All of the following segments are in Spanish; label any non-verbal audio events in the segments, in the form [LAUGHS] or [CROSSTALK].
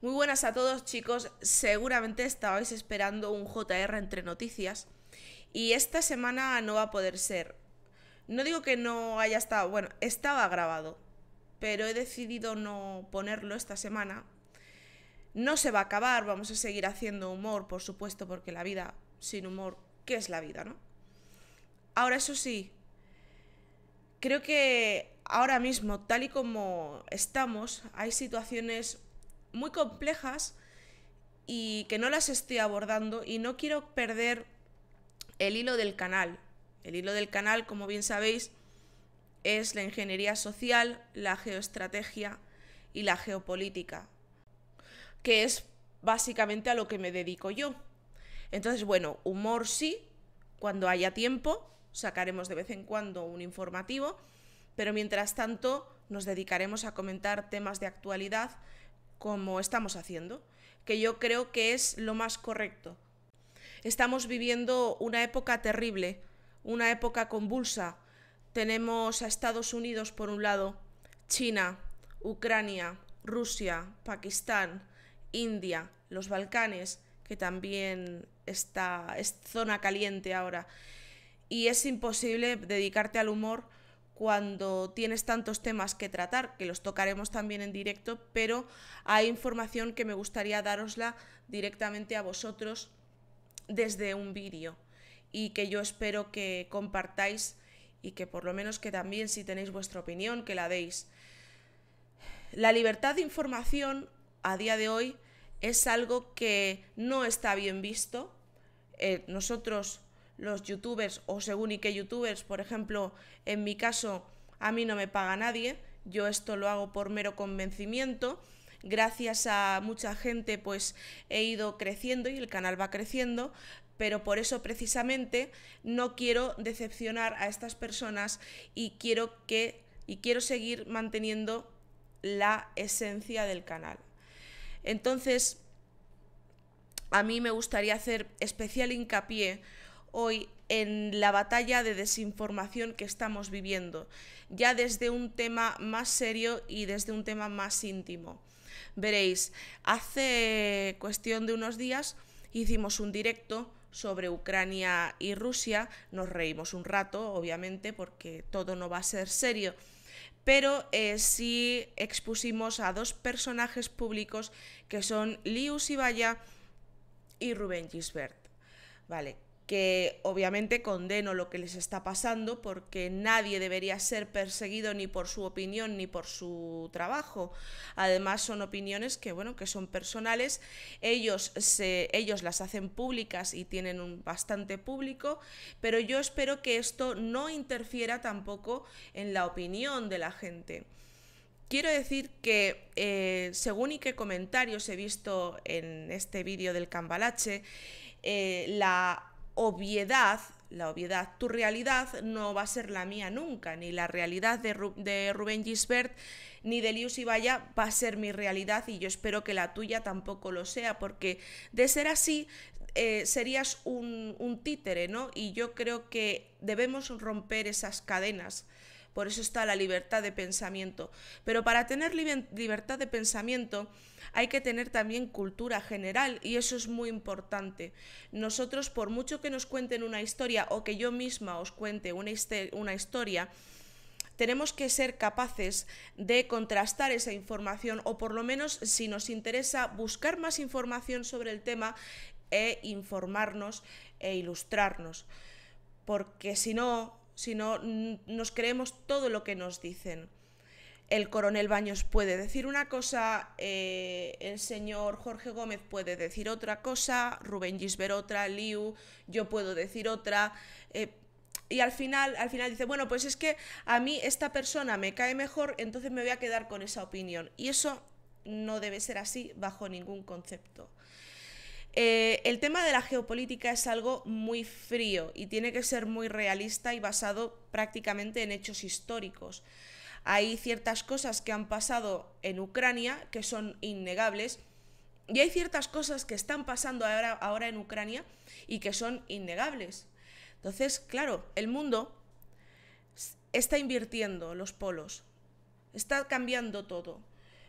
Muy buenas a todos chicos, seguramente estabais esperando un JR entre noticias y esta semana no va a poder ser. No digo que no haya estado, bueno, estaba grabado, pero he decidido no ponerlo esta semana. No se va a acabar, vamos a seguir haciendo humor, por supuesto, porque la vida sin humor, ¿qué es la vida, no? Ahora, eso sí, creo que ahora mismo, tal y como estamos, hay situaciones muy complejas y que no las estoy abordando y no quiero perder el hilo del canal. El hilo del canal, como bien sabéis, es la ingeniería social, la geoestrategia y la geopolítica, que es básicamente a lo que me dedico yo. Entonces, bueno, humor sí, cuando haya tiempo, sacaremos de vez en cuando un informativo, pero mientras tanto nos dedicaremos a comentar temas de actualidad como estamos haciendo, que yo creo que es lo más correcto. Estamos viviendo una época terrible, una época convulsa. Tenemos a Estados Unidos por un lado, China, Ucrania, Rusia, Pakistán, India, los Balcanes, que también está es zona caliente ahora. Y es imposible dedicarte al humor cuando tienes tantos temas que tratar, que los tocaremos también en directo, pero hay información que me gustaría darosla directamente a vosotros desde un vídeo y que yo espero que compartáis y que por lo menos que también si tenéis vuestra opinión, que la deis. La libertad de información a día de hoy es algo que no está bien visto. Eh, nosotros los youtubers o según y qué youtubers, por ejemplo, en mi caso, a mí no me paga nadie, yo esto lo hago por mero convencimiento. Gracias a mucha gente pues he ido creciendo y el canal va creciendo, pero por eso precisamente no quiero decepcionar a estas personas y quiero que y quiero seguir manteniendo la esencia del canal. Entonces, a mí me gustaría hacer especial hincapié hoy en la batalla de desinformación que estamos viviendo, ya desde un tema más serio y desde un tema más íntimo. Veréis, hace cuestión de unos días hicimos un directo sobre Ucrania y Rusia, nos reímos un rato, obviamente, porque todo no va a ser serio, pero eh, sí expusimos a dos personajes públicos que son Liu Sibaya y Rubén Gisbert. Vale, que obviamente condeno lo que les está pasando porque nadie debería ser perseguido ni por su opinión ni por su trabajo. Además son opiniones que bueno, que son personales, ellos se, ellos las hacen públicas y tienen un bastante público, pero yo espero que esto no interfiera tampoco en la opinión de la gente. Quiero decir que eh, según y qué comentarios he visto en este vídeo del cambalache, eh, la obviedad, la obviedad, tu realidad no va a ser la mía nunca, ni la realidad de, Rubén Gisbert ni de Lius Ibaya va a ser mi realidad y yo espero que la tuya tampoco lo sea, porque de ser así eh, serías un, un títere, ¿no? Y yo creo que debemos romper esas cadenas. Por eso está la libertad de pensamiento. Pero para tener libertad de pensamiento, hay que tener también cultura general y eso es muy importante. Nosotros, por mucho que nos cuenten una historia o que yo misma os cuente una, una historia, tenemos que ser capaces de contrastar esa información o por lo menos si nos interesa buscar más información sobre el tema e informarnos e ilustrarnos. Porque si no, si no nos creemos todo lo que nos dicen el coronel Baños puede decir una cosa, eh, el señor Jorge Gómez puede decir otra cosa, Rubén Gisbert otra, Liu, yo puedo decir otra. Eh, y al final, al final dice, bueno, pues es que a mí esta persona me cae mejor, entonces me voy a quedar con esa opinión. Y eso no debe ser así bajo ningún concepto. Eh, el tema de la geopolítica es algo muy frío y tiene que ser muy realista y basado prácticamente en hechos históricos. Hay ciertas cosas que han pasado en Ucrania que son innegables y hay ciertas cosas que están pasando ahora, ahora en Ucrania y que son innegables. Entonces, claro, el mundo está invirtiendo los polos, está cambiando todo.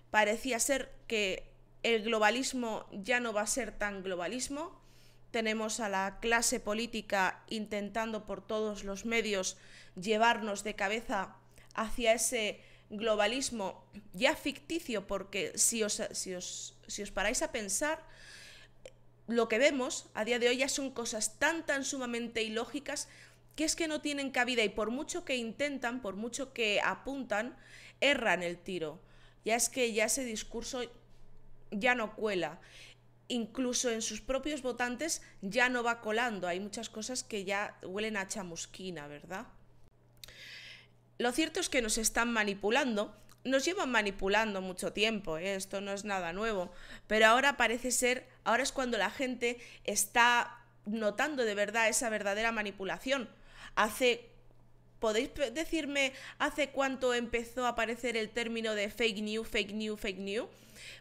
Parecía ser que el globalismo ya no va a ser tan globalismo. Tenemos a la clase política intentando por todos los medios llevarnos de cabeza hacia ese globalismo ya ficticio, porque si os, si os, si os paráis a pensar, lo que vemos a día de hoy ya son cosas tan, tan sumamente ilógicas que es que no tienen cabida y por mucho que intentan, por mucho que apuntan, erran el tiro. Ya es que ya ese discurso ya no cuela. Incluso en sus propios votantes ya no va colando. Hay muchas cosas que ya huelen a chamusquina, ¿verdad? Lo cierto es que nos están manipulando. Nos llevan manipulando mucho tiempo, ¿eh? esto no es nada nuevo, pero ahora parece ser, ahora es cuando la gente está notando de verdad esa verdadera manipulación Hace ¿Podéis decirme hace cuánto empezó a aparecer el término de fake news, fake news, fake news?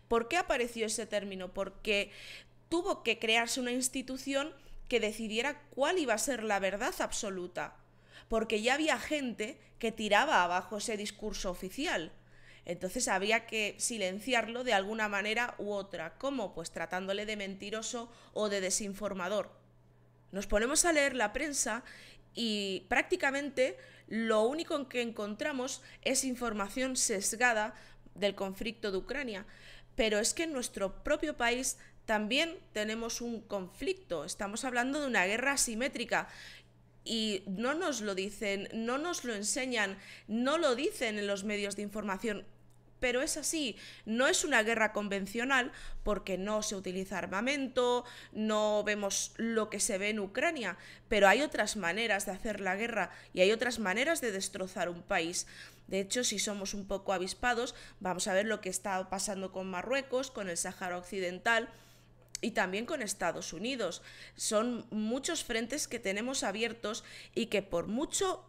¿Por qué apareció ese término? Porque tuvo que crearse una institución que decidiera cuál iba a ser la verdad absoluta. Porque ya había gente que tiraba abajo ese discurso oficial. Entonces había que silenciarlo de alguna manera u otra. ¿Cómo? Pues tratándole de mentiroso o de desinformador. Nos ponemos a leer la prensa y prácticamente lo único que encontramos es información sesgada del conflicto de Ucrania. Pero es que en nuestro propio país también tenemos un conflicto, estamos hablando de una guerra asimétrica. Y no nos lo dicen, no nos lo enseñan, no lo dicen en los medios de información pero es así, no es una guerra convencional porque no se utiliza armamento, no vemos lo que se ve en Ucrania, pero hay otras maneras de hacer la guerra y hay otras maneras de destrozar un país. De hecho, si somos un poco avispados, vamos a ver lo que está pasando con Marruecos, con el Sáhara Occidental, y también con Estados Unidos. Son muchos frentes que tenemos abiertos y que por mucho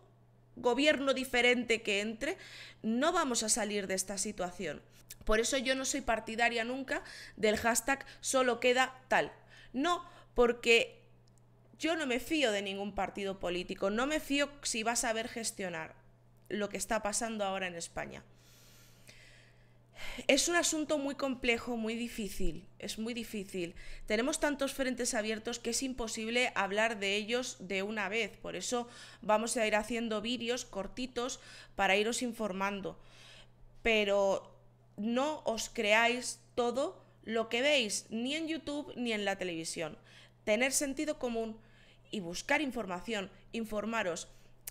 gobierno diferente que entre, no vamos a salir de esta situación. Por eso yo no soy partidaria nunca del hashtag solo queda tal. No, porque yo no me fío de ningún partido político, no me fío si va a saber gestionar lo que está pasando ahora en España. Es un asunto muy complejo, muy difícil, es muy difícil. Tenemos tantos frentes abiertos que es imposible hablar de ellos de una vez. Por eso vamos a ir haciendo vídeos cortitos para iros informando. Pero no os creáis todo lo que veis, ni en YouTube ni en la televisión. Tener sentido común y buscar información, informaros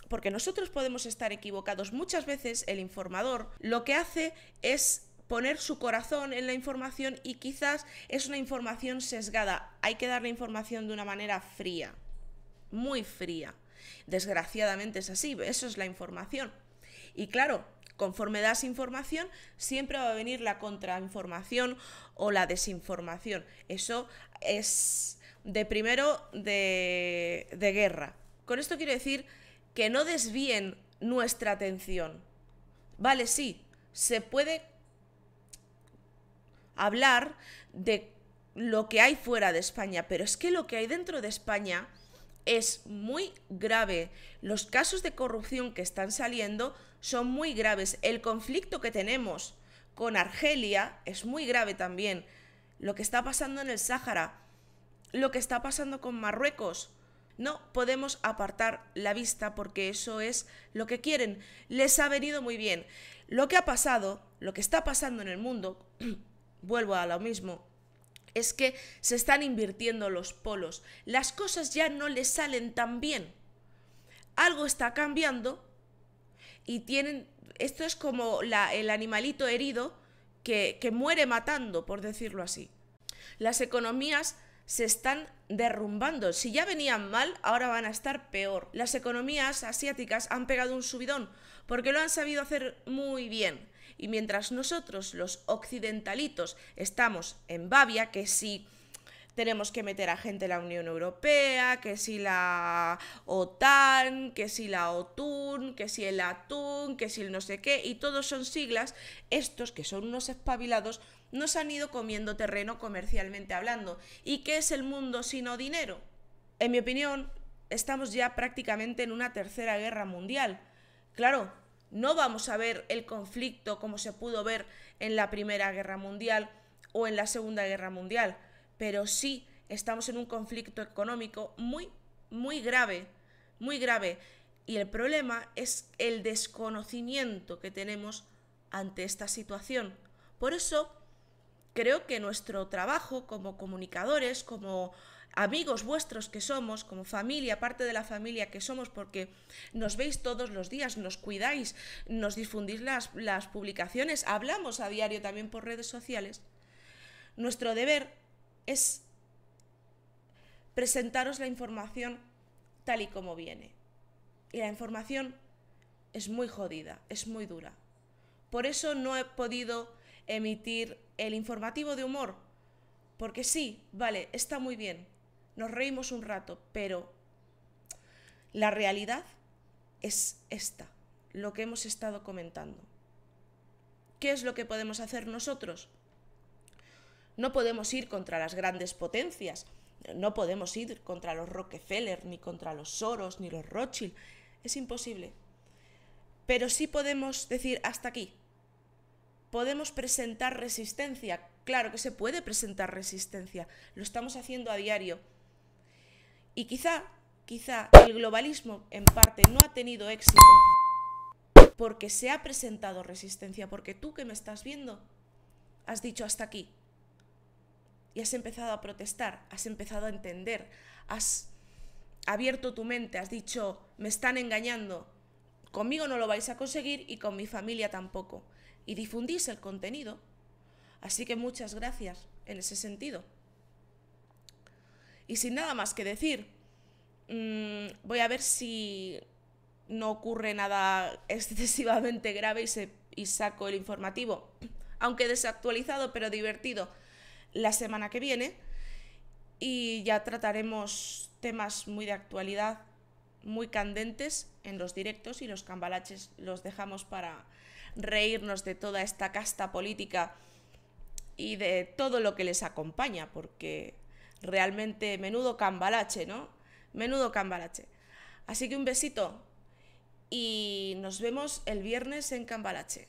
porque nosotros podemos estar equivocados. Muchas veces el informador lo que hace es poner su corazón en la información y quizás es una información sesgada. Hay que dar la información de una manera fría, muy fría. Desgraciadamente es así, eso es la información. Y claro, conforme das información, siempre va a venir la contrainformación o la desinformación. Eso es de primero de, de guerra. Con esto quiero decir que no desvíen nuestra atención. Vale, sí, se puede hablar de lo que hay fuera de España, pero es que lo que hay dentro de España es muy grave. Los casos de corrupción que están saliendo son muy graves. El conflicto que tenemos con Argelia es muy grave también. Lo que está pasando en el Sáhara, lo que está pasando con Marruecos. No podemos apartar la vista porque eso es lo que quieren. Les ha venido muy bien. Lo que ha pasado, lo que está pasando en el mundo, [CLEARS THROAT] vuelvo a lo mismo, es que se están invirtiendo los polos. Las cosas ya no les salen tan bien. Algo está cambiando y tienen... Esto es como la, el animalito herido que, que muere matando, por decirlo así. Las economías se están derrumbando. Si ya venían mal, ahora van a estar peor. Las economías asiáticas han pegado un subidón porque lo han sabido hacer muy bien. Y mientras nosotros, los occidentalitos, estamos en Babia, que si tenemos que meter a gente en la Unión Europea, que si la OTAN, que si la OTUN, que si el ATUN, que si el no sé qué, y todos son siglas, estos que son unos espabilados, nos han ido comiendo terreno comercialmente hablando. ¿Y qué es el mundo sino dinero? En mi opinión, estamos ya prácticamente en una tercera guerra mundial. Claro, no vamos a ver el conflicto como se pudo ver en la Primera Guerra Mundial o en la Segunda Guerra Mundial, pero sí estamos en un conflicto económico muy, muy grave, muy grave. Y el problema es el desconocimiento que tenemos ante esta situación. Por eso creo que nuestro trabajo como comunicadores, como amigos vuestros que somos, como familia, parte de la familia que somos, porque nos veis todos los días, nos cuidáis, nos difundís las, publicaciones, hablamos a diario también por redes sociales, nuestro deber es presentaros la información tal y como viene. Y la información es muy jodida, es muy dura. Por eso no he podido emitir el informativo de humor. Porque sí, vale, está muy bien. Nos reímos un rato, pero la realidad es esta, lo que hemos estado comentando. ¿Qué es lo que podemos hacer nosotros? No podemos ir contra las grandes potencias, no podemos ir contra los Rockefeller, ni contra los Soros, ni los Rothschild. Es imposible. Pero sí podemos decir hasta aquí, podemos presentar resistencia. Claro que se puede presentar resistencia, lo estamos haciendo a diario. Y quizá, quizá el globalismo en parte no ha tenido éxito porque se ha presentado resistencia, porque tú que me estás viendo has dicho hasta aquí. Y has empezado a protestar, has empezado a entender, has abierto tu mente, has dicho, me están engañando, conmigo no lo vais a conseguir y con mi familia tampoco y difundís el contenido. Así que muchas gracias en ese sentido. Y sin nada más que decir, mm, voy a ver si no ocurre nada [LAUGHS] excesivamente grave y, y saco el informativo, aunque desactualizado pero divertido, la semana que viene. Y ya trataremos temas muy de actualidad, muy candentes en los directos y los cambalaches los dejamos para reírnos de toda esta casta política y de todo lo que les acompaña, porque realmente menudo cambalache, ¿no? Menudo cambalache. Así que un besito y nos vemos el viernes en Cambalache.